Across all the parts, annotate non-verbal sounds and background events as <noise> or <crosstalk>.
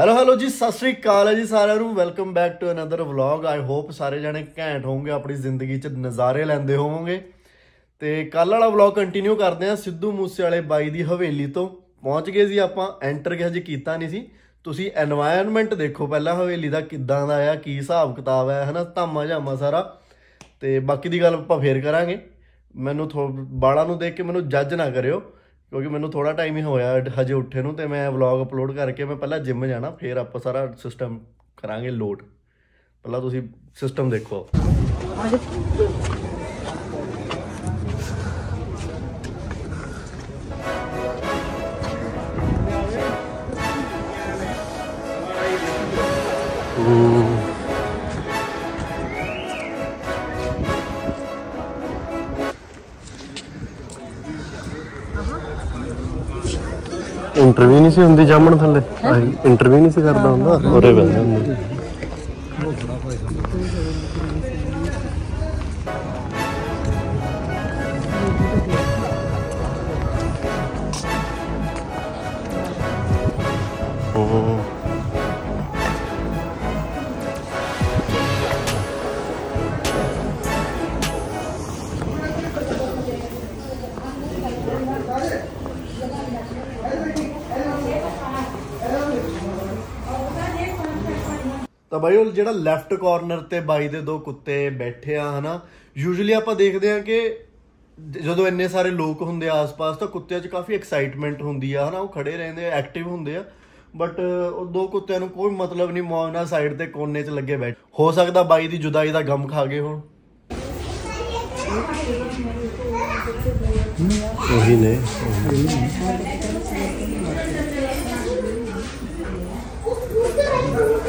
Hello hello ਜੀ, ਸਤਿ ਸ੍ਰੀ ਅਕਾਲ ਹੈ ਜੀ ਸਾਰਿਆਂ ਨੂੰ। Welcome back to another vlog I hope ਸਾਰੇ ਜਣੇ ਘੈਂਟ ਹੋਵੋਗੇ, ਆਪਣੀ ਜ਼ਿੰਦਗੀ 'ਚ ਨਜ਼ਾਰੇ ਲੈਂਦੇ ਹੋਵੋਗੇ। ਤੇ ਕੱਲ ਵਾਲਾ ਵਲੌਗ ਕੰਟੀਨਿਊ ਕਰਦੇ ਆ ਸਿੱਧੂ ਮੂਸੇ ਵਾਲੇ ਬਾਈ ਦੀ ਹਵੇਲੀ ਤੋਂ। ਪਹੁੰਚ ਗਏ ਸੀ ਆਪਾਂ ਐਂਟਰ ਗਿਆ ਜੀ ਕੀਤਾ ਨਹੀਂ ਸੀ। ਤੁਸੀਂ এনवायरमेंट ਦੇਖੋ ਪਹਿਲਾਂ ਹਵੇਲੀ ਦਾ ਕਿੱਦਾਂ ਦਾ ਆ, ਕੀ ਹਿਸਾਬ ਕਿਤਾਬ ਆ, ਹਨਾ, ਧਾਮਾ ਜਾਮਾ ਸਾਰਾ। ਤੇ ਬਾਕੀ ਦੀ ਗੱਲ ਆਪਾਂ ਫੇਰ ਕਰਾਂਗੇ। ਮੈਨੂੰ ਬਾਲਾ ਨੂੰ ਦੇਖ ਕੇ ਮੈਨੂੰ ਜੱਜ ਨਾ ਕਰਿਓ। ਕਿਉਂਕਿ ਮੈਨੂੰ ਥੋੜਾ ਟਾਈਮ ਹੀ ਹੋਇਆ ਹਜੇ ਉੱਠੇ ਨੂੰ ਤੇ ਮੈਂ ਵਲੌਗ ਅਪਲੋਡ ਕਰਕੇ ਮੈਂ ਪਹਿਲਾਂ ਜਿਮ ਜਾਣਾ, ਫਿਰ ਆਪਾਂ ਸਾਰਾ ਸਿਸਟਮ ਕਰਾਂਗੇ ਲੋਡ ਪਹਿਲਾਂ ਤੁਸੀਂ ਸਿਸਟਮ ਦੇਖੋ। ਇੰਟਰਵਿਊ ਨਹੀਂ ਸੀ ਹੁੰਦੀ ਜਾਮਣ ਥੱਲੇ ਇੰਟਰਵਿਊ ਨਹੀਂ ਸੀ ਕਰਦਾ ਹੁੰਦਾ ਉਰੇ ਬੈਠ ਜਾਂਦੇ ਤਾਂ ਬਾਈ ਉਹ ਜਿਹੜਾ ਲੈਫਟ ਕਾਰਨਰ ਤੇ ਬਾਈ ਦੇ ਦੋ ਕੁੱਤੇ ਬੈਠੇ ਆ, ਹਨਾ? ਯੂਜੂਲੀ ਆਪਾਂ ਦੇਖਦੇ ਆ ਕਿ ਜਦੋਂ ਇੰਨੇ ਸਾਰੇ ਲੋਕ ਹੁੰਦੇ ਆ ਆਸ-ਪਾਸ, ਤਾਂ ਕੁੱਤਿਆਂ 'ਚ ਕਾਫੀ ਐਕਸਾਈਟਮੈਂਟ ਹੁੰਦੀ ਆ, ਹਨਾ? ਉਹ ਖੜੇ ਰਹਿੰਦੇ ਆ ਐਕਟਿਵ ਹੁੰਦੇ ਆ। ਬਟ ਉਹ ਦੋ ਕੁੱਤਿਆਂ ਨੂੰ ਕੋਈ ਮਤਲਬ ਨਹੀਂ ਮੌਜ ਨਾਲ ਸਾਈਡ ਤੇ ਕੋਨੇ 'ਚ ਲੱਗੇ ਬੈਠ। ਹੋ ਸਕਦਾ ਬਾਈ ਦੀ ਜੁਦਾਈ ਦਾ ਗਮ ਖਾ ਗਏ ਹੋਣ। ਉਹੀ ਨੇ।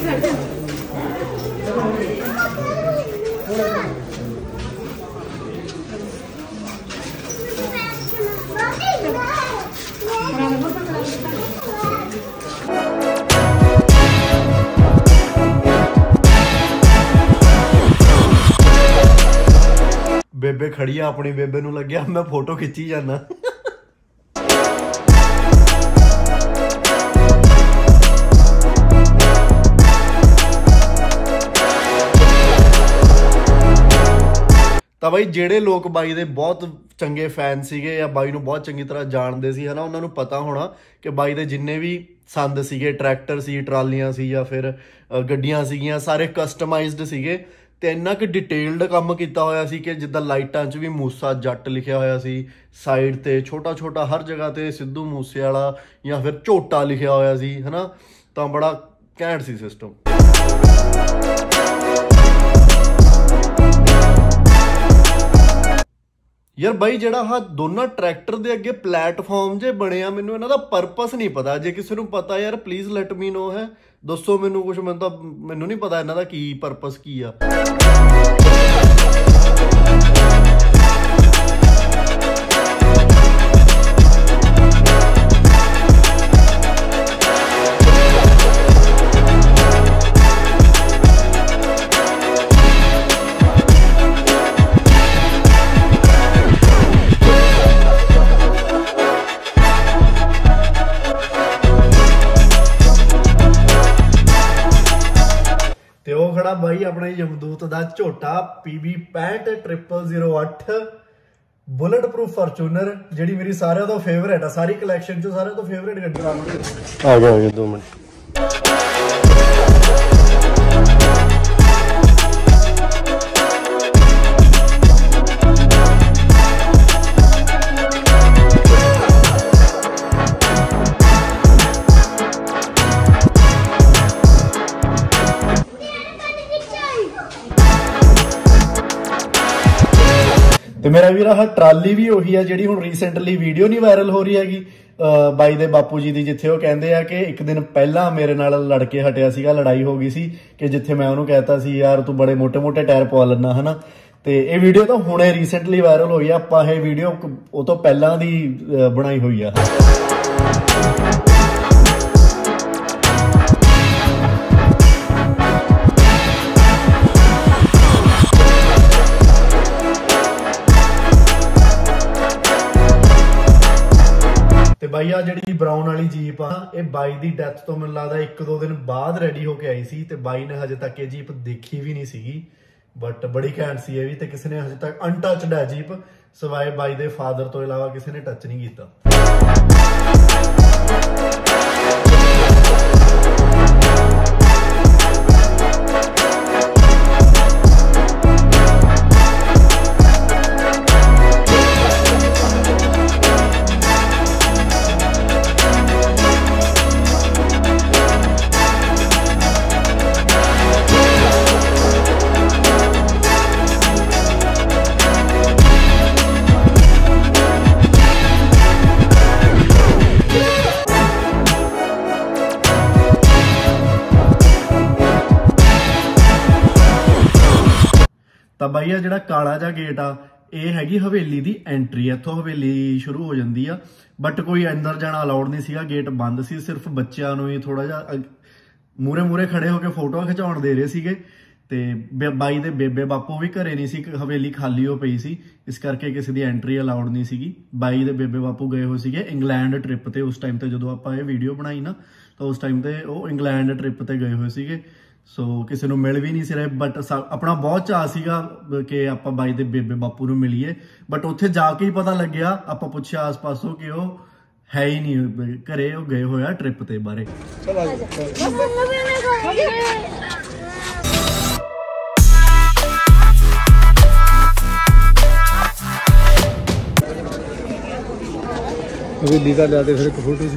ਪਿਆ ਹੈ ਬੇਬੇ ਖੜੀ ਆ ਆਪਣੀ ਬੇਬੇ ਨੂੰ ਲੱਗਿਆ ਮੈਂ ਫੋਟੋ ਖਿੱਚੀ ਜਾਂਦਾ। ਤਾਂ ਬਾਈ ਜਿਹੜੇ ਲੋਕ ਬਾਈ ਦੇ ਬਹੁਤ ਚੰਗੇ ਫੈਨ ਸੀਗੇ ਜਾਂ ਬਾਈ ਨੂੰ ਬਹੁਤ ਚੰਗੀ ਤਰ੍ਹਾਂ ਜਾਣਦੇ ਸੀ, ਹਨਾ, ਉਹਨਾਂ ਨੂੰ ਪਤਾ ਹੋਣਾ ਕਿ ਬਾਈ ਦੇ ਜਿੰਨੇ ਵੀ ਸੰਦ ਸੀਗੇ, ਟਰੈਕਟਰ ਸੀ, ਟਰਾਲੀਆਂ ਸੀ ਜਾਂ ਫਿਰ ਗੱਡੀਆਂ ਸੀਗੀਆਂ, ਸਾਰੇ ਕਸਟਮਾਈਜ਼ਡ ਸੀਗੇ ਤੇ ਇੰਨਾ ਕਿ ਡਿਟੇਲਡ ਕੰਮ ਕੀਤਾ ਹੋਇਆ ਸੀ ਕਿ ਜਿੱਦਾਂ ਲਾਈਟਾਂ 'ਚ ਵੀ ਮੂਸਾ ਜੱਟ ਲਿਖਿਆ ਹੋਇਆ ਸੀ ਸਾਈਡ ਤੇ ਛੋਟਾ ਛੋਟਾ ਹਰ ਜਗ੍ਹਾ ਤੇ ਸਿੱਧੂ ਮੂਸੇ ਵਾਲਾ ਜਾਂ ਫਿਰ ਝੋਟਾ ਲਿਖਿਆ ਹੋਇਆ ਸੀ, ਹਨਾ, ਤਾਂ ਬੜਾ ਘੈਂਟ ਸੀ ਸਿਸਟਮ ਯਾਰ ਬਾਈ, ਜਿਹੜਾ ਹਾ ਦੋਨਾਂ ਟਰੈਕਟਰ ਦੇ ਅੱਗੇ ਪਲੇਟਫਾਰਮ ਜੇ ਬਣਿਆ ਮੈਨੂੰ ਇਹਨਾਂ ਦਾ ਪਰਪਸ ਨਹੀਂ ਪਤਾ। ਜੇ ਕਿਸੇ ਨੂੰ ਪਤਾ ਯਾਰ ਪਲੀਜ਼ ਲੈਟ ਮੀ ਨੋ ਹੈ। ਦੱਸੋ ਮੈਨੂੰ ਕੁਝ ਮੈਨੂੰ ਤਾਂ, ਮੈਨੂੰ ਨਹੀਂ ਪਤਾ ਇਹਨਾਂ ਦਾ ਕੀ ਪਰਪਸ ਕੀ ਆ। ਬਾਈ, ਆਪਣੇ ਯਮਦੂਤ ਦਾ ਝੋਟਾ PB 65008 ਬੁਲਟ ਪ੍ਰੂਫ ਫੋਰਚੂਨਰ ਜਿਹੜੀ ਮੇਰੀ ਸਾਰਿਆਂ ਤੋਂ ਫੇਵਰੇਟ ਆ, ਸਾਰੀ ਕਲੈਕਸ਼ਨ ਚੋਂ ਸਾਰਿਆਂ ਤੋਂ ਫੇਵਰੇਟ ਗੱਡੀ ਆ ਗਿਆ ਆ ਗਿਆ 2 ਮਿੰਟ। ਤੇ ਮੇਰਾ ਵੀਰ, ਆਹ ਟਰਾਲੀ ਵੀ ਉਹੀ ਆ ਜਿਹੜੀ ਹੁਣ ਰੀਸੈਂਟਲੀ ਵੀਡੀਓ ਨਹੀਂ ਵਾਇਰਲ ਹੋ ਰਹੀ ਹੈਗੀ। ਬਾਈ ਦੇ ਬਾਪੂ ਜੀ ਦੀ, ਜਿੱਥੇ ਉਹ ਕਹਿੰਦੇ ਆ ਕਿ ਇੱਕ ਦਿਨ ਪਹਿਲਾਂ ਮੇਰੇ ਨਾਲ ਲੜ ਕੇ ਹਟਿਆ ਸੀਗਾ, ਲੜਾਈ ਹੋ ਗਈ ਸੀ ਕਿ ਜਿੱਥੇ ਮੈਂ ਉਹਨੂੰ ਕਹਿਤਾ ਸੀ, ਯਾਰ ਤੂੰ ਬੜੇ ਮੋٹے-ਮੋٹے ਟਾਇਰ ਪਵਾ ਲੈਣਾ ਹਨਾ? ਤੇ ਇਹ ਵੀਡੀਓ ਤਾਂ ਹੁਣੇ ਰੀਸੈਂਟਲੀ ਵਾਇਰਲ ਹੋਈ ਆ। ਆਪਾਂ ਇਹ ਵੀਡੀਓ ਉਹ ਤੋਂ ਪਹਿਲਾਂ ਦੀ ਬਣਾਈ ਹੋਈ ਆ। ਤੇ ਬਾਈ ਆ ਜਿਹੜੀ ਬਰਾਊਨ ਵਾਲੀ ਜੀਪ ਆ, ਇਹ ਬਾਈ ਦੀ ਡੈਥ ਤੋਂ ਮੈਨੂੰ ਲੱਗਦਾ ਇੱਕ ਦੋ ਦਿਨ ਬਾਅਦ ਰੈਡੀ ਹੋ ਕੇ ਆਈ ਸੀ ਤੇ ਬਾਈ ਨੇ ਹਜੇ ਤੱਕ ਇਹ ਜੀਪ ਦੇਖੀ ਵੀ ਨਹੀਂ ਸੀਗੀ। ਬਟ ਬੜੀ ਘੈਂਟ ਸੀ ਇਹ ਵੀ ਤੇ ਕਿਸੇ ਨੇ ਹਜੇ ਤੱਕ ਅਨਟੱਚਡ ਹੈ ਜੀਪ ਸਵਾਏ ਬਾਈ ਦੇ ਫਾਦਰ ਤੋਂ ਇਲਾਵਾ ਕਿਸੇ ਨੇ ਟੱਚ ਨਹੀਂ ਕੀਤਾ। ਆ ਜਿਹੜਾ ਕਾਲਾ ਜਿਹਾ ਗੇਟ ਆ, ਇਹ ਹੈਗੀ ਹਵੇਲੀ ਦੀ ਐਂਟਰੀ ਇੱਥੋਂ ਹਵੇਲੀ ਸ਼ੁਰੂ ਹੋ ਜਾਂਦੀ ਆ। ਬਟ ਕੋਈ ਅੰਦਰ ਜਾਣਾ ਅਲਾਉਡ ਨਹੀਂ ਸੀਗਾ ਗੇਟ ਬੰਦ ਸੀ, ਸਿਰਫ ਬੱਚਿਆਂ ਨੂੰ ਹੀ ਥੋੜਾ ਜਿਹਾ ਮੂਰੇ ਮੂਰੇ ਖੜੇ ਹੋ ਕੇ ਫੋਟੋਆਂ ਖਿਚਾਉਣ ਦੇ ਰਹੇ ਸੀਗੇ। ਤੇ ਬੇ- ਬਾਈ ਦੇ ਬੇਬੇ ਬਾਪੂ ਵੀ ਘਰੇ ਨਹੀਂ ਸੀ ਹਵੇਲੀ ਖਾਲੀ ਹੋ ਪਈ ਸੀ, ਇਸ ਕਰਕੇ ਕਿਸੇ ਦੀ ਐਂਟਰੀ ਅਲਾਉਡ ਨਹੀਂ ਸੀਗੀ। ਬਾਈ ਦੇ ਬੇਬੇ ਬਾਪੂ ਗਏ ਹੋਏ ਸੀਗੇ ਇੰਗਲੈਂਡ ਟ੍ਰਿਪ ਤੇ, ਉਸ ਟਾਈਮ ਤੇ ਜਦੋਂ ਆਪਾਂ ਇਹ ਵੀਡੀਓ ਬਣਾਈ ਨਾ, ਤਾਂ ਉਸ ਟਾਈਮ ਤੇ ਉਹ ਇੰਗਲੈਂਡ ਟ੍ਰਿਪ ਤੇ ਗਏ ਹੋਏ ਸੀਗੇ। ਸੋ ਕਿਸੇ ਨੂੰ ਮਿਲ ਵੀ ਨਹੀਂ ਸੀ ਰਹੇ ਬਟ ਆਪਣਾ ਬਹੁਤ ਚਾਅ ਸੀਗਾ ਕਿ ਆਪਾਂ ਬਾਈ ਦੇ ਬੇਬੇ ਬਾਪੂ ਨੂੰ ਮਿਲੀਏ। ਬਟ ਉੱਥੇ ਜਾ ਕੇ ਹੀ ਪਤਾ ਲੱਗਿਆ ਆਪਾਂ ਪੁੱਛਿਆ ਆਸ-ਪਾਸੋਂ ਕਿ ਉਹ ਹੈ ਹੀ ਨਹੀਂ ਘਰੇ ਉਹ ਗਏ ਹੋਇਆ ਟ੍ਰਿਪ ਤੇ ਬਾਰੇ। ਹਵੇਲੀ ਦਾ ਲਿਆ ਦੇ ਫਿਰ ਇੱਕ ਫੋਟੋ ਸੀ।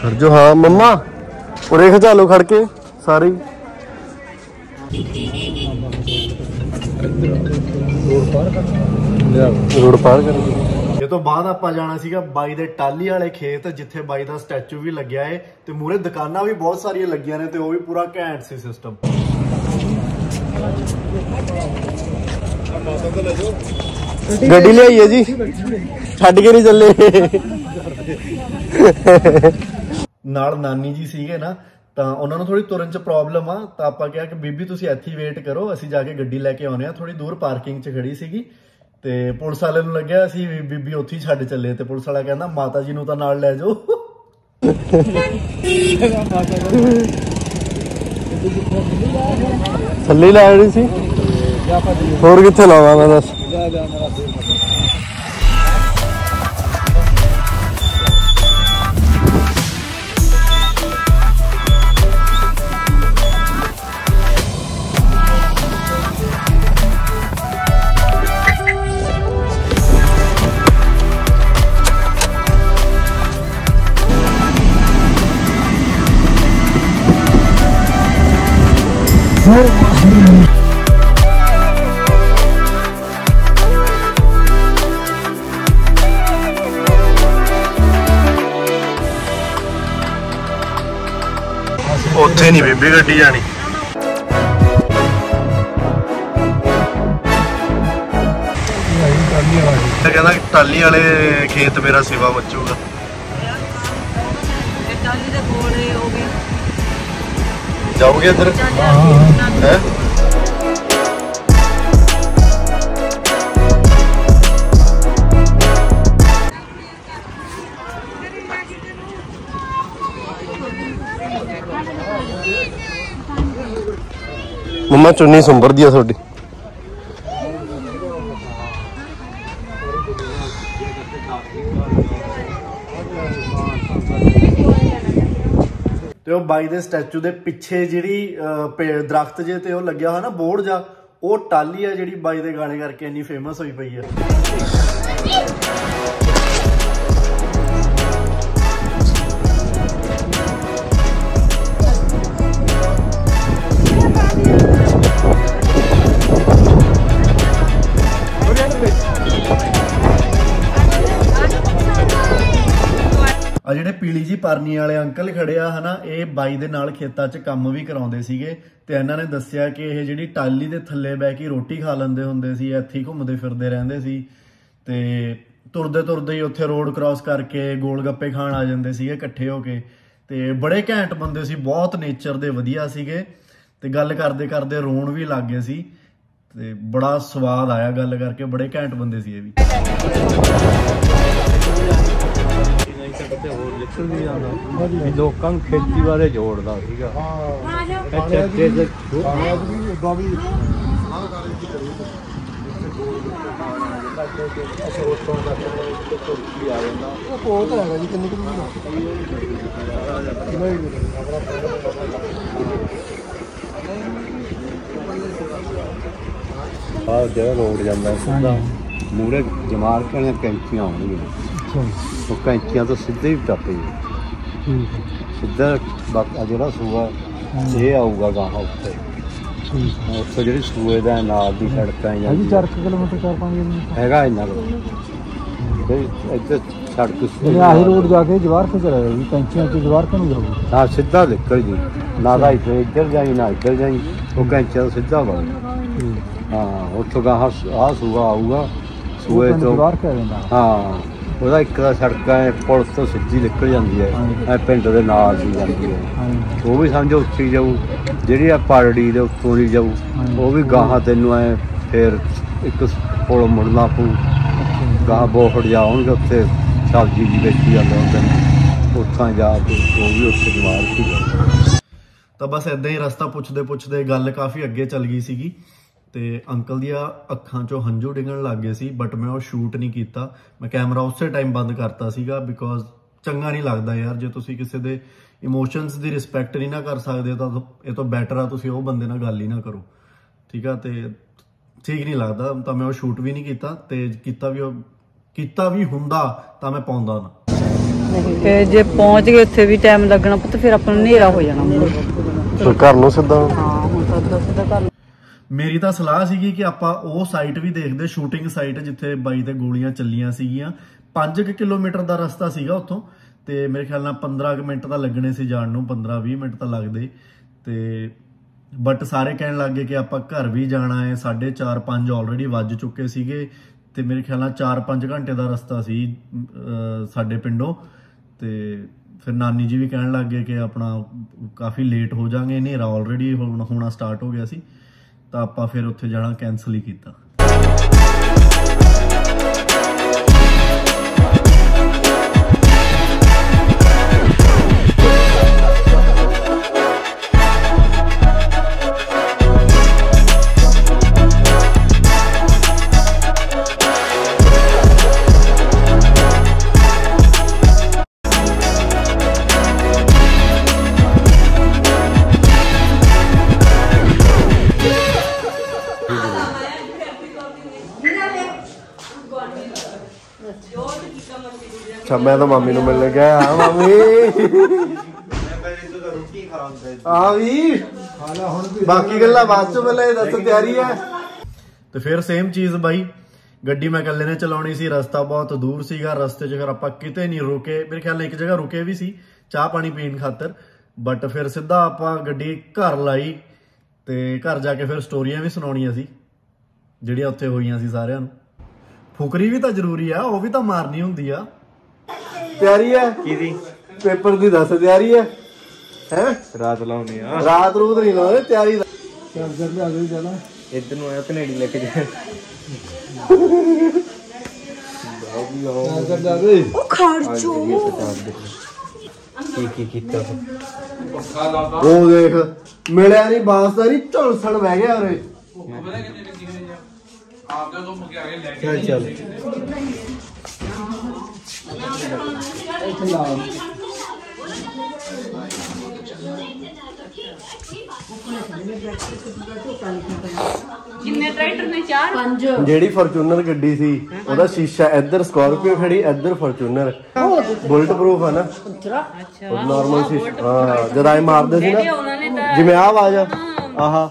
ਖੜ ਜੋ ਹਾਂ ਮੰਮਾ ਉਰੇ ਖਚਾ ਲਓ ਖੜ ਕੇ ਸਾਰੇ ਹੀ। ਰੋਡ ਪਾਰ ਕਰ ਇਹ ਤੋਂ ਬਾਅਦ ਆਪਾਂ ਜਾਣਾ ਸੀਗਾ ਬਾਈ ਦੇ ਟਾਲੀ ਵਾਲੇ ਖੇਤ ਜਿੱਥੇ ਬਾਈ ਦਾ ਸਟੈਚੂ ਵੀ ਲੱਗਿਆ ਏ ਤੇ ਮੂਰੇ ਦੁਕਾਨਾਂ ਵੀ ਬਹੁਤ ਸਾਰੀਆਂ ਲੱਗੀਆਂ ਨੇ ਤੇ ਉਹ ਵੀ ਪੂਰਾ ਘੈਂਟ ਸੀ ਸਿਸਟਮ ਗੱਡੀ ਲਿਆਈਏ ਜੀ। ਛੱਡ ਕੇ ਨਹੀਂ ਚੱਲੇ। ਨਾਲ ਨਾਨੀ ਜੀ ਸੀਗੇ ਨਾ ਤਾਂ ਉਹਨਾਂ ਨੂੰ ਥੋੜੀ ਤੁਰਨ ਚ ਪ੍ਰੋਬਲਮ ਆ। ਤਾਂ ਆਪਾਂ ਕਿਹਾ ਕਿ ਬੀਬੀ ਤੁਸੀਂ ਇੱਥੇ ਹੀ ਵੇਟ ਕਰੋ। ਅਸੀਂ ਜਾ ਕੇ ਗੱਡੀ ਲੈ ਕੇ ਆਉਨੇ ਆ ਥੋੜੀ ਦੂਰ ਪਾਰਕਿੰਗ 'ਚ ਖੜੀ ਸੀਗੀ। ਤੇ ਪੁਲਿਸ ਵਾਲੇ ਨੂੰ ਲੱਗਿਆ ਅਸੀਂ ਬੀਬੀ ਉੱਥੇ ਹੀ ਛੱਡ ਚੱਲੇ ਤੇ ਪੁਲਿਸ ਵਾਲਾ ਕਹਿੰਦਾ ਮਾਤਾ ਜੀ ਨੂੰ ਤਾਂ ਨਾਲ ਲੈ ਜਾਓ। ਥੱਲੇ ਲੈ ਆਣੀ ਸੀ। ਹੋਰ ਕਿੱਥੇ ਲਾਵਾਂ ਮੈਂ ਦੱਸ? ਜਾ ਜਾ ਮੇਰਾ ਉੱਥੇ ਨਹੀਂ ਬੀਬੀ ਗੱਡੀ ਜਾਣੀ। ਤੇ ਕਹਿੰਦਾ ਟਾਲੀ ਵਾਲੇ ਖੇਤ ਮੇਰਾ ਸੇਵਾ ਬਚੂਗਾ ਟਾਲੀ ਦੇ ਕੋਲ ਹੀ ਗਏ। ਜਾਓਗੇ ਇੱਧਰ? ਹੈ? ਮੰਮਾ ਚੁੰਨੀ ਸੰਭਰਦੀ ਆ ਤੁਹਾਡੀ। ਤੇ ਉਹ ਬਾਈ ਦੇ ਸਟੈਚੂ ਦੇ ਪਿੱਛੇ ਜਿਹੜੀ ਅਹ, ਪੇ- ਦਰਖਤ ਜੇ ਤੇ ਉਹ ਲੱਗਿਆ ਹੋਇਆ ਨਾ ਬੋਰਡ ਜਾ ਉਹ ਟਾਲੀ ਆ ਜਿਹੜੀ ਬਾਈ ਦੇ ਗਾਣੇ ਕਰਕੇ ਇੰਨੀ ਫੇਮਸ ਹੋਈ ਪਈ ਆ। ਆ ਜਿਹੜੇ ਪੀਲੀ ਜੀ ਪਰਨੀ ਵਾਲੇ ਅੰਕਲ ਖੜੇ ਆ, ਹਨਾ, ਇਹ ਬਾਈ ਦੇ ਨਾਲ ਖੇਤਾਂ 'ਚ ਕੰਮ ਵੀ ਕਰਾਉਂਦੇ ਸੀਗੇ ਤੇ ਇਹਨਾਂ ਨੇ ਦੱਸਿਆ ਕਿ ਇਹ ਜਿਹੜੀ ਟਾਲੀ ਦੇ ਥੱਲੇ ਬਹਿ ਕੇ ਰੋਟੀ ਖਾ ਲੈਂਦੇ ਹੁੰਦੇ ਸੀ, ਇੱਥੇ ਹੀ ਘੁੰਮਦੇ ਫਿਰਦੇ ਰਹਿੰਦੇ ਸੀ ਤੇ ਤੁਰਦੇ ਤੁਰਦੇ ਹੀ ਉੱਥੇ ਰੋਡ ਕ੍ਰਾਸ ਕਰਕੇ ਗੋਲ ਗੱਪੇ ਖਾਣ ਆ ਜਾਂਦੇ ਸੀਗੇ ਇਕੱਠੇ ਹੋ ਕੇ ਤੇ ਬੜੇ ਘੈਂਟ ਬੰਦੇ ਸੀ, ਬਹੁਤ ਨੇਚਰ ਦੇ ਵਧੀਆ ਸੀਗੇ ਤੇ ਗੱਲ ਕਰਦੇ ਕਰਦੇ ਰੋਣ ਵੀ ਲੱਗ ਗਏ ਸੀ ਤੇ ਬੜਾ ਸਵਾਦ ਆਇਆ ਗੱਲ ਕਰਕੇ, ਬੜੇ ਘੈਂਟ ਬੰਦੇ ਸੀ ਇਹ ਵੀ। ਲੋਕਾਂ ਨੂੰ ਖੇਤੀ ਬਾਰੇ ਜੋੜਦਾ ਸੀਗਾ। ਹੈਗਾ ਜੀ ਕਿੰਨੀ ਕਿੰਨੀ ਆ ਜਿਹੜਾ ਰੋਡ ਜਾਂਦਾ ਸਿੱਧਾ ਮੂਰੇ ਜਮਾਲ ਕੇ ਕੈਂਚੀਆਂ ਆਉਣਗੀਆਂ। ਉਹ ਕੈਂਚੀਆਂ ਤੋਂ ਸਿੱਧੇ ਹੀ ਟੱਪ। ਜੀ ਸਿੱਧਾ ਬਾਕੀ ਜਿਹੜਾ ਸੂਆ ਇਹ ਆਊਗਾ ਗਾਹਾਂ ਉੱਤੇ ਉੱਥੇ ਜਿਹੜੀ ਸੂਏ ਦਾ ਨਾਲ ਦੀ ਸੜਕ ਆ ਜਾਂਦੀ 4 ਕਿਲੋਮੀਟਰ 4-5 ਕਿਲੋਮੀਟਰ ਹੈਗਾ ਇੰਨਾ ਕੁ ਤੇ ਇੱਥੇ ਸੜਕ ਇਹ ਆਹੀ ਰੋਡ ਜਾ ਕੇ ਜਵਾਰ ਤੇ ਚਲਾ ਜੀ ਪੈਂਚੀਆਂ ਤੇ ਜਵਾਰ ਨੂੰ ਜਾਊਗੀ। ਹਾਂ ਸਿੱਧਾ ਨਿਕਲ ਜੀ। ਨਾ ਤਾਂ ਇੱਥੇ ਇੱਧਰ ਜਾਈ ਨਾ ਇੱਧਰ ਜਾਈ। ਉਹ ਕੈਂਚੀਆਂ ਤੋਂ ਸਿੱਧਾ ਵਗ ਹਾਂ ਉੱਥੋਂ ਗਾਹਾਂ ਆਹ ਸੂਆ ਆਊਗਾ। ਸੂਏ ਤੋਂ ਜਵਾਰ ਕਹਿ ਦਿੰਦਾ। ਹਾਂ। ਉਹਦਾ ਇੱਕ ਦਾ ਸੜਕ ਹੈ ਪੁਲ ਤੋਂ ਸਿੱਧੀ ਨਿਕਲ ਜਾਂਦੀ ਹੈ ਇਹ ਪਿੰਡ ਦੇ ਨਾਲ ਦੀ ਜਾਂਦੀ ਹੈ ਉਹ ਵੀ ਸਮਝੋ ਉੱਚੀ ਜਾਊ ਜਿਹੜੀ ਆ ਪਰੜੀ ਦੇ ਉੱਤੋਂ ਦੀ ਜਾਊ ਉਹ ਵੀ ਗਾਹਾਂ ਤੈਨੂੰ ਐ ਫੇਰ ਇੱਕ ਪੁਲ ਮੁੜਨਾ ਪਊ। ਗਾਹਾਂ ਬੋਹੜ ਜਾਉਣਗੇ ਉੱਥੇ ਸਬਜ਼ੀ ਦੀ ਵੇਚੀ ਜਾਂਦੇ ਹੁੰਦੇ ਨੇ ਉੱਥਾਂ ਜਾ ਕੇ ਉਹ ਵੀ ਉੱਥੇ ਜਮਾਲ ਸੀ। ਤਾਂ ਬਸ ਇਦਾਂ ਹੀ ਰਸਤਾ ਪੁੱਛਦੇ ਪੁੱਛਦੇ ਗੱਲ ਕਾਫੀ ਅੱਗੇ ਚੱਲ ਗਈ ਸੀਗੀ। ਤੇ ਅੰਕਲ ਦੀਆਂ ਅੱਖਾਂ 'ਚੋਂ ਹੰਝੂ ਡਿੱਗਣ ਲੱਗ ਗਏ ਸੀ ਬਟ ਮੈਂ ਉਹ ਸ਼ੂਟ ਨਹੀਂ ਕੀਤਾ। ਮੈਂ ਕੈਮਰਾ ਉਸੇ ਟਾਈਮ ਬੰਦ ਕਰਤਾ ਸੀਗਾ ਬਿਕੋਜ਼ ਚੰਗਾ ਨਹੀਂ ਲੱਗਦਾ ਯਾਰ ਜੇ ਤੁਸੀਂ ਕਿਸੇ ਦੇ ਇਮੋਸ਼ਨਸ ਦੀ ਰਿਸਪੈਕਟ ਨਹੀਂ ਨਾ ਕਰ ਸਕਦੇ ਤਾਂ ਇਹ ਤੋਂ ਬੈਟਰ ਆ ਤੁਸੀਂ ਉਹ ਬੰਦੇ ਨਾਲ ਗੱਲ ਹੀ ਨਾ ਕਰੋ। ਠੀਕ ਆ ਤੇ ਠੀਕ ਨਹੀਂ ਲੱਗਦਾ ਤਾਂ ਮੈਂ ਉਹ ਸ਼ੂਟ ਵੀ ਨਹੀਂ ਕੀਤਾ ਤੇ ਕੀਤਾ ਵੀ ਉਹ ਕੀਤਾ ਵੀ ਹੁੰਦਾ ਤਾਂ ਮੈਂ ਪਾਉਂਦਾ ਨਾ। ਤੇ ਜੇ ਪਹੁੰਚ ਗਏ ਉੱਥੇ ਵੀ ਟਾਈਮ ਲੱਗਣਾ ਪੁੱਤ ਫਿਰ ਆਪਾਂ ਨੂੰ ਹਨੇਰਾ ਹੋ ਜਾਣਾ। ਫਿਰ ਕਰ ਲਓ ਸਿੱਧਾ। ਹਾਂ ਹੁਣ ਦਾ ਕਰ ਮੇਰੀ ਤਾਂ ਸਲਾਹ ਸੀਗੀ ਕਿ ਆਪਾਂ ਉਹ ਸਾਈਟ ਵੀ ਦੇਖਦੇ ਸ਼ੂਟਿੰਗ ਸਾਈਟ ਜਿੱਥੇ ਬਾਈ ਤੇ ਗੋਲੀਆਂ ਚੱਲੀਆਂ ਸੀਗੀਆਂ। 5 ਕਿਲੋਮੀਟਰ ਦਾ ਰਸਤਾ ਸੀਗਾ ਉੱਥੋਂ ਤੇ ਮੇਰੇ ਖਿਆਲ ਨਾਲ 15 ਕੁ ਮਿੰਟ ਤਾਂ ਲੱਗਣੇ ਸੀ ਜਾਣ ਨੂੰ 15 20 ਮਿੰਟ ਤਾਂ ਲੱਗਦੇ। ਤੇ ਬਟ ਸਾਰੇ ਕਹਿਣ ਲੱਗੇ ਕਿ ਆਪਾਂ ਘਰ ਵੀ ਜਾਣਾ ਹੈ 4:30 5 ਆਲਰੇਡੀ ਵੱਜ ਚੁੱਕੇ ਸੀਗੇ ਤੇ ਮੇਰੇ ਖਿਆਲ ਨਾਲ 4-5 ਘੰਟੇ ਦਾ ਰਸਤਾ ਸੀ ਸਾਡੇ ਪਿੰਡੋਂ। ਤੇ ਫਿਰ ਨਾਨੀ ਜੀ ਵੀ ਕਹਿਣ ਲੱਗੇ ਕਿ ਆਪਣਾ ਕਾਫੀ ਲੇਟ ਹੋ ਜਾਾਂਗੇ ਹਨੇਰਾ ਆਲਰੇਡੀ ਹੋਣਾ ਸਟਾਰਟ ਹੋ ਗਿਆ ਸੀ। ਤਾਂ ਆਪਾਂ ਫਿਰ ਉੱਥੇ ਜਾਣਾ ਕੈਨਸਲ ਹੀ ਕੀਤਾ। ਅੱਛਾ, ਮੈਂ ਤਾਂ ਮਾਮੀ ਨੂੰ ਮਿਲਣ ਗਿਆ ਹਾਂ, ਮਾਮੀ। ਆ ਵੀ। ਬਾਕੀ ਗੱਲਾਂ ਬਾਅਦ ਚ ਪਹਿਲਾਂ ਇਹ ਦੱਸ ਤਿਆਰੀ ਹੈ ਤੇ ਫਿਰ ਸੇਮ ਚੀਜ਼ ਬਾਈ। ਗੱਡੀ ਮੈਂ ਇਕੱਲੇ ਨੇ ਚਲਾਉਣੀ ਸੀ, ਰਸਤਾ ਬਹੁਤ ਦੂਰ ਸੀਗਾ। ਰਸਤੇ 'ਚ ਫਿਰ ਆਪਾਂ ਕਿਤੇ ਨਹੀਂ ਰੁਕੇ। ਮੇਰੇ ਖਿਆਲ ਨਾਲ ਇੱਕ ਜਗ੍ਹਾ ਰੁਕੇ ਵੀ ਸੀ, ਚਾਹ ਪਾਣੀ ਪੀਣ ਖਾਤਰ। ਬਟ ਫਿਰ ਸਿੱਧਾ ਆਪਾਂ ਗੱਡੀ ਘਰ ਲਾਈ ਤੇ ਘਰ ਜਾ ਕੇ ਫਿਰ ਸਟੋਰੀਆਂ ਵੀ ਸੁਣਾਉਣੀਆਂ ਸੀ, ਜਿਹੜੀਆਂ ਉੱਥੇ ਹੋਈਆਂ ਸੀ ਸਾਰਿਆਂ ਨੂੰ। ਫੁਕਰੀ ਵੀ ਤਾਂ ਜ਼ਰੂਰੀ ਆ, ਉਹ ਵੀ ਤਾਂ ਮਾਰਨੀ ਹੁੰਦੀ ਆ। ਤਿਆਰੀ ਹੈ? ਕਿਹਦੀ ਪੇਪਰ ਦੀ ਦੱਸ ਤਿਆਰੀ ਹੈ? ਹੈ? ਰਾਤ ਲਾਉਣੀ ਆ। ਰਾਤ ਰੂਤ ਨਹੀਂ ਲਾਉਂਦੇ ਤਿਆਰੀ ਦਾ। ਚਾਰਜਰ ਲਿਆ ਕੇ ਜਾਣਾ। ਇੱਧਰ ਨੂੰ ਆਇਆ ਕਨੇਡੀ ਲੈ ਕੇ ਜਾ। ਚਾਰਜਰ ਲਿਆ ਕੇ ਕੀ ਕੀ ਕੀਤਾ? ਉਹ ਦੇਖ ਮਿਲਿਆ ਨਹੀਂ ਬਾਸਦਾ ਨਹੀਂ ਝੁਲਸਣ ਬਹਿ ਗਿਆ ਉਰੇ। ਚੱਲ ਚੱਲ। ਇੱਥੇ ਲਾ ਕਿੰਨੇ ਟਰੈਕਟਰ ਨੇ? ਚਾਰ? ਪੰਜ। ਜਿਹੜੀ ਫੋਰਚੂਨਰ ਗੱਡੀ ਸੀ ਉਹਦਾ ਸ਼ੀਸ਼ਾ ਇੱਧਰ ਸਕਾਰਪੀਓ ਖੜੀ ਇੱਧਰ ਫੋਰਚੂਨਰ। ਬੁਲਟ ਪ੍ਰੂਫ ਆ ਨਾ। ਅੱਛਾ। ਨਾਰਮਲ ਸ਼ੀਸ਼ਾ। ਹਾਂ ਜਦ ਆਏ ਮਾਰਦੇ ਸੀ ਨਾ ਜਿਵੇਂ ਆਹ ਆਵਾਜ਼ ਆਹਾ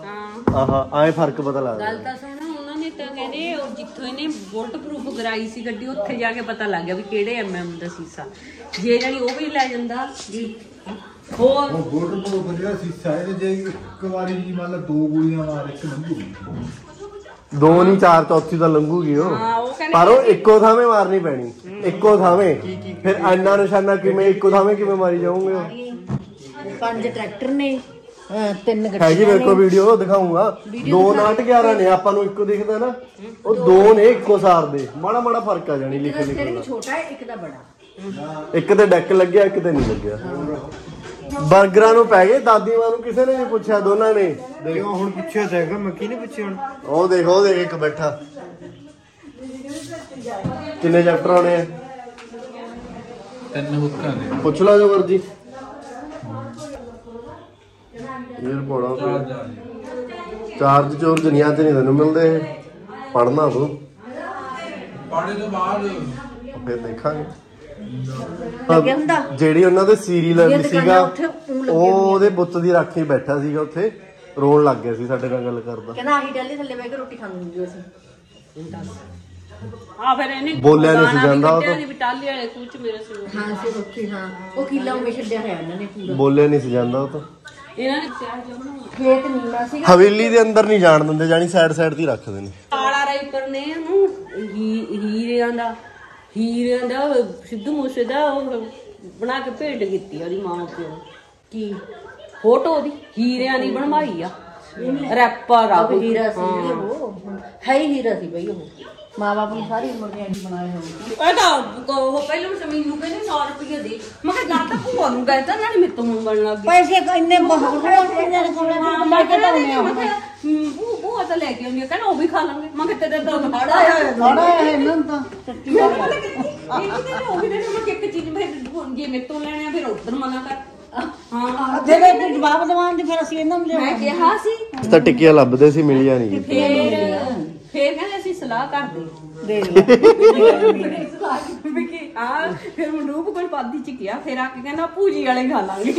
ਆਹਾ ਆਏ ਫ਼ਰਕ ਪਤਾ ਲੱਗਦਾ। ਨੇ ਤਾਂ ਕਹਿੰਦੇ ਉਹ ਜਿੱਥੋਂ ਇਹਨੇ ਬੁਲਟ ਪ੍ਰੂਫ ਕਰਾਈ ਸੀ ਗੱਡੀ ਉੱਥੇ ਜਾ ਕੇ ਪਤਾ ਲੱਗ ਗਿਆ ਵੀ ਕਿਹੜੇ ਐਮਐਮ ਦਾ ਸੀਸਾ। ਜੇ ਜਾਨੀ ਉਹ ਵੀ ਲੈ ਜਾਂਦਾ ਵੀ ਹੋਰ। ਉਹ ਗੋਲਡ ਬਹੁਤ ਵਧੀਆ ਸੀਸਾ ਇਹਦੇ ਜੇ ਇੱਕ ਵਾਰੀ ਜੀ ਮੰਨ ਲਾ ਦੋ ਗੋਲੀਆਂ ਮਾਰ ਇੱਕ ਲੰਘੂ ਦੋ ਨਹੀਂ ਚਾਰ ਚੌਥੀ ਤਾਂ ਲੰਘੂਗੀ ਉਹ। ਹਾਂ ਉਹ ਕਹਿੰਦੇ ਪਰ ਉਹ ਇੱਕੋ ਥਾਵੇਂ ਮਾਰਨੀ ਪੈਣੀ। ਇੱਕੋ ਥਾਵੇਂ। ਫਿਰ ਐਨਾ ਨਿਸ਼ਾਨਾ ਕਿਵੇਂ ਇੱਕੋ ਥਾਵੇਂ ਕਿਵੇਂ ਮਾਰੀ ਉਹ? ਪੰਜ ਟਰੈਕਟਰ ਨੇ। ਹੈਗੀ ਮੇਰੇ ਕੋਲ ਵੀਡੀਓ ਦਿਖਾਉਂਗਾ। ਦੋ ਨਾਟ 11 ਨੇ ਆਪਾਂ ਨੂੰ ਇੱਕੋ ਦਿਖਦਾ ਨਾ। ਉਹ ਦੋ ਨੇ ਇੱਕੋ ਸਾਰ ਦੇ। ਮਾੜਾ ਮਾੜਾ ਫ਼ਰਕ ਆ ਜਾਣੀ ਲਿਖ ਲਿਖ ਛੋਟਾ ਹੈ ਇੱਕ ਦਾ ਬੜਾ। ਇੱਕ ਤੇ ਡੈਕ ਲੱਗਿਆ ਇੱਕ ਤੇ ਨਹੀਂ ਲੱਗਿਆ। ਬਰਗਰਾਂ ਨੂੰ ਪੈ ਗਏ ਦਾਦੀ ਮਾਂ ਨੂੰ ਕਿਸੇ ਨੇ ਨਹੀਂ ਪੁੱਛਿਆ ਦੋਨਾਂ ਨੇ? ਦੇਖੋ ਹੁਣ ਪੁੱਛਿਆ ਹੈਗਾ ਮੈਂ ਕਿਹਨੇ ਪੁੱਛਿਆ ਹੁਣ। ਉਹ ਦੇਖ ਉਹ ਦੇਖ ਇੱਕ ਬੈਠਾ। ਕਿੰਨੇ ਚੈਪਟਰ ਆਉਣੇ ਆ? ਤਿੰਨ ਹੁੱਕਾਂ ਨੇ। ਪੁੱਛ ਲਾ ਜੋ ਮਰਜ਼ੀ ਇਹ ਪੜਾ ਚਾਰਜ ਚੋਰਜ ਨਹੀਂ ਅੱਜ ਨਹੀਂ ਤੈਨੂੰ ਮਿਲਦੇ। ਪੜਨਾ ਤੂੰ। ਪਾੜੇ ਤੋਂ ਬਾਅਦ ਫਿਰ ਦੇਖਾਂਗੇ। ਲੱਗਿਆ ਹੁੰਦਾ। ਜਿਹੜੀ ਉਹਨਾਂ ਦੇ ਸੀਰੀਅਲ ਸੀਗਾ ਉਹ ਉਹਦੇ ਬੁੱਤ ਦੀ ਰਾਖੀ ਬੈਠਾ ਸੀਗਾ ਉੱਥੇ। ਰੋਣ ਲੱਗ ਗਿਆ ਸੀ ਸਾਡੇ ਨਾਲ ਗੱਲ ਕਰਦਾ। ਕਹਿੰਦਾ ਆਹੀ ਡੱਲੇ ਥੱਲੇ ਬਹਿ ਕੇ ਰੋਟੀ ਖਾਂਦੇ ਅਸੀਂ ਆ ਫਿਰ ਇਹਨੇ ਬੋਲਿਆ ਨੀ ਸੀ ਜਾਂਦਾ ਉਹ ਤਾਂ। ਨੀ, ਬਟਾਲੇ ਵਾਲੇ ਕੂਚ ਮੇਰੇ ਸੀ ਹਾਂ ਸੇ ਰੋਟੀ ਹਾਂ ਉਹ ਕਿਲਾ ਉਵੇਂ ਛੱਡਿਆ ਹੋਇਆ ਇਹਨਾਂ ਨੇ ਪੂਰਾ। ਬੋਲਿਆ ਨਹੀਂ ਸੀ ਜਾਂਦਾ ਉਹ ਤਾਂ। ਇਹਨਾਂ ਨੇ ਸਿਆਹ ਜਮਣਾ ਖੇਤ ਨੀਵਾ ਸੀਗਾ। ਹਵੇਲੀ ਦੇ ਅੰਦਰ ਨਹੀਂ ਜਾਣ ਦਿੰਦੇ ਜਾਨੀ ਸਾਈਡ ਸਾਈਡ ਤੇ ਹੀ ਰੱਖਦੇ ਨੇ। ਕਾਲਾ ਰਾਈਪਰ ਨੇ ਉਹਨੂੰ ਹੀ- ਹੀਰਿਆਂ ਦਾ ਹੀਰਿਆਂ ਦਾ ਉਹ ਸਿੱਧੂ ਮੂਸੇ ਦਾ ਉਹ ਬਣਾ ਕੇ ਭੇਟ ਕੀਤੀ ਉਹਦੀ ਮਾਂ ਪਿਓ ਕੀ? ਫੋਟੋ ਉਹਦੀ ਹੀਰਿਆਂ ਦੀ ਬਣਵਾਈ ਆ। ਰੈਪਰ ਆ। ਹੀਰਾ ਸੀ ਉਹ ਹੈ ਹੀ ਹੀਰਾ ਸੀ ਬਈ ਉਹ। ਮਾਂ ਬਾਪ ਨੇ ਸਾਰੀ ਉਮਰ ਦੇ ਬਣਾਏ ਹੋਏ ਇਹ ਤਾਂ ਉਹ ਪਹਿਲਾਂ ਸਮੇਂ ਨੂੰ ਕਹਿੰਦੇ 100 ਰੁਪਏ ਦੇ। ਮੈਂ ਕਿਹਾ ਜਾਂ ਤਾਂ ਭੂਆ ਨੂੰ ਗਏ ਤਾਂ ਨਾਲੇ ਮੇਰੇ ਤੋਂ ਮੰਗਣ ਲੱਗ ਗਈ। ਪੈਸੇ ਇੰਨੇ ਬਹੁਤ ਲੈ ਕੇ ਤਾਂ ਆਉਣੇ ਆ। ਮੈਂ ਕਿਹਾ ਹੂੰ, ਭੂ ਭੂਆ ਤਾਂ ਲੈ ਕੇ ਆਉਂਦੀ ਆ। ਕਹਿੰਦਾ ਉਹ ਵੀ ਖਾ ਲਾਂਗੇ। ਮੈਂ ਕਿਹਾ ਤੇਰੇ ਤਾਂ ਫਾੜਾ ਆਇਆ ਇਹਨਾਂ ਨੂੰ ਤਾਂ। ਸੱਚੀ ਗੱਲ। ਉਹ ਵੀ ਦੇ ਮੈਂ ਇੱਕ ਚੀਜ਼ ਫਿਰ ਜੇ ਮੇਰੇ ਤੋਂ ਲੈਣੇ ਆ ਫਿਰ ਉਧਰ ਮਨਾ ਕਰ। ਹਾਂ। ਜਿਹੜੇ ਤੇ ਜਵਾਬ ਦਵਾਉਣ ਦੇ ਫਿਰ ਅਸੀਂ ਇਹਨਾਂ ਨੂੰ ਮੈਂ ਕਿਹਾ ਸੀ ਤਾਂ ਟਿੱਕੀਆਂ ਲੱਭਦੇ ਸੀ ਮਿਲੀਆਂ ਨਹੀਂ ਫੇਰ ਫੇਰ ਕਹਿੰਦੇ ਅਸੀਂ ਸਲਾਹ ਕਰਦੇ ਦੇਖ <laughs> ਲੈ ਸਲਾਹ ਕੀਤੀ ਵੀ ਕਿ ਆ ਫਿਰ ਮਨੂਪ ਕੋਲ ਪਾਦੀ ਚ ਗਿਆ ਫਿਰ ਆ ਕੇ ਕਹਿੰਦਾ ਭੂਜੀ ਵਾਲੇ ਖਾ ਲਾਂਗੇ।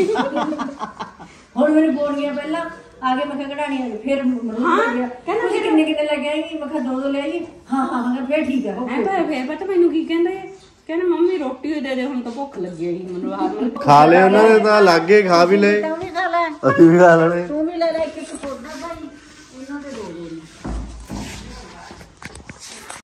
ਹੁਣ ਮੈਨੂੰ ਬੋਲ ਗਿਆ ਪਹਿਲਾਂ ਆ ਕੇ ਮੈਂ ਕਿਹਾ ਕਢਾਣੀ ਆ। ਫਿਰ ਮਰੂਦ ਹਾਂ, ਗਿਆ। ਕਹਿੰਦਾ ਤੁਸੀਂ ਕਿੰਨੇ ਕਿੰਨੇ ਲੈ ਕੇ ਆਏਗੀ? ਮੈਂ ਕਿਹਾ ਦੋ ਦੋ ਲੈ ਆਈ ਹਾਂ ਹਾਂ ਹਾਂ ਫਿਰ ਠੀਕ ਆ ਐ ਤਾਂ ਫੇਰ ਪਤਾ ਮੈਨੂੰ ਕੀ ਕਹਿੰਦੇ ਕਹਿੰਦੇ ਮੰਮੀ ਰੋਟੀ ਦੇ ਦੇ ਹੁਣ ਤਾਂ ਭੁੱਖ ਲੱਗੀ ਆਈ ਮੈਨੂੰ ਹਾਰ ਮੈਨੂੰ ਖਾ ਲਏ ਉਹਨਾਂ ਨੇ ਤਾਂ ਲਾਗੇ ਖਾ ਵੀ ਲਏ। ਤੂੰ ਵੀ ਖਾ ਲੈ। ਅਸੀਂ ਵੀ ਖਾ ਲੈਣੇ। ਤੂੰ ਵੀ ਲੈ ਲੈ ਇੱਕ ਇੱਕ